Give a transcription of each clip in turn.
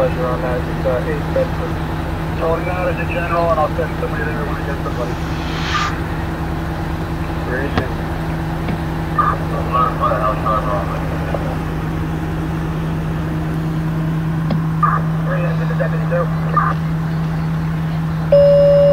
pleasure on that. It's uh, 8 Bedford. Tony out as a general, and I'll send somebody there when I get somebody. Where is it? Three, this is Deputy 2.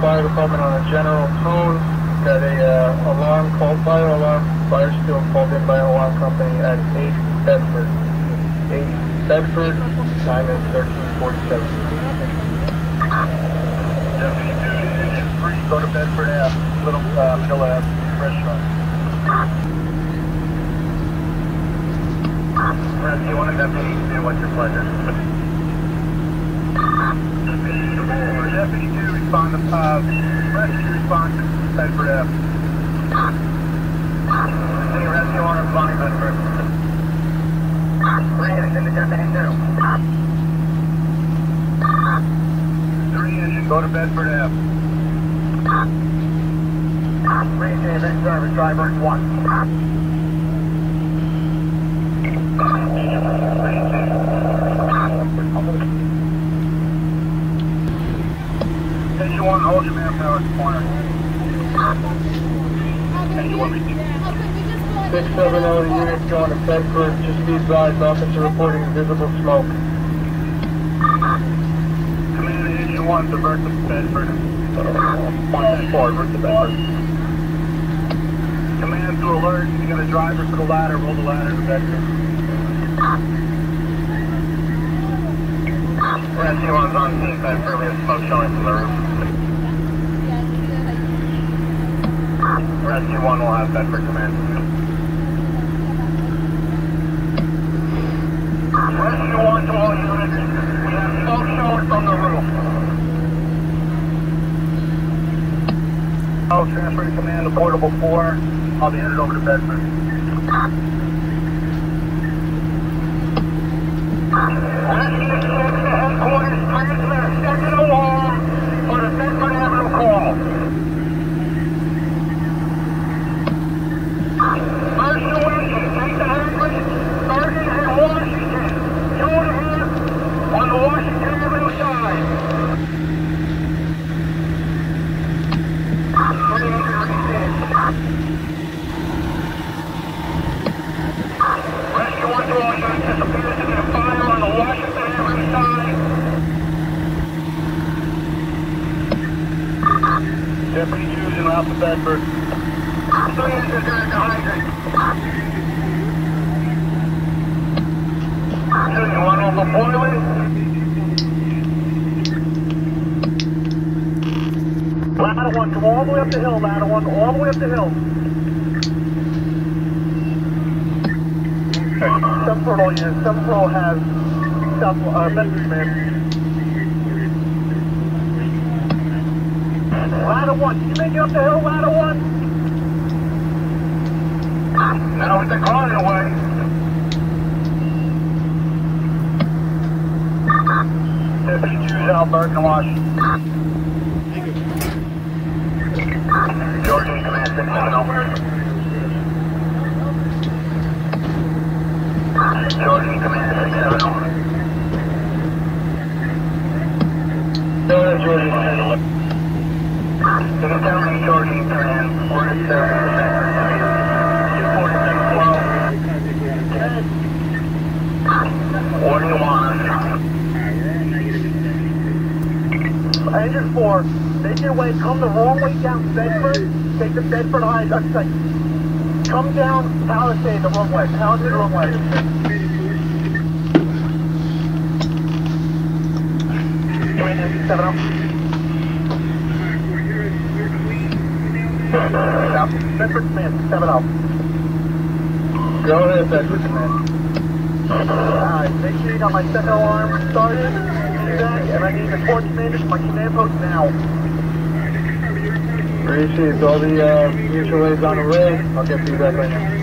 Fire Department on a general tone. Got a uh, alarm called fire alarm. Fire still called in by alarm company at eight Bedford. Eight Bedford. Time is thirteen forty seven. Deputy two to engine three, go to Bedford Ave, Little, uh, Middle Ave, restaurant. Rescue one and deputy two, what's your pleasure? Deputy two, respond to, uh, Bedford Ave. Any rescue on? Three engine go to Bedford. Three engine, service driver one. Engine one, hold your manpower corner. Six seven zero unit going to Bedford. Just be advised, officer reporting visible smoke. Command engine one, divert to Bedford. One four, divert to Bedford. Command to alert, you got a driver for the ladder, roll the ladder to Bedford. Rescue one's on scene, Bedford, we have smoke showing from the roof. Rescue one will have Bedford command. Rescue one to all units, we have smoke showing from the roof. I'll transfer to command to portable four. I'll be headed over to Bedford. Rescue six to headquarters, transmit a second alarm for the Bedford Avenue call. First Washington, take the Henry, Sergeant and Washington. Two and a half on the Washington Avenue side. Three hundred Rescue one to all units, this appears to be a fire on the Washington Avenue side. Deputy Ralph to Bedford. Are at the boiling? Ladder one, come all the way up the hill, ladder one, all the way up the hill. Unit, some portal has some, uh, message man. Ladder one. Can you make it up the hill, Ladder one? Now with the car in the away. Fifty-two's out, Burton and Wash. Thank you. Georgia Command 670. Georgian Command 670. Georgian Command 670. Engine 4, make your way, come the wrong way down Bedford, take the Bedford sorry, come down Palisade the wrong way, Palisade the wrong way. 7 up. Stop. Bedford command, 7 up. Go ahead, Bedford Command. Alright, make sure you got my second alarm started, and I need the torch bandage from my command post now. Received all the uh, mutual aids on the way. I'll get feedback right now.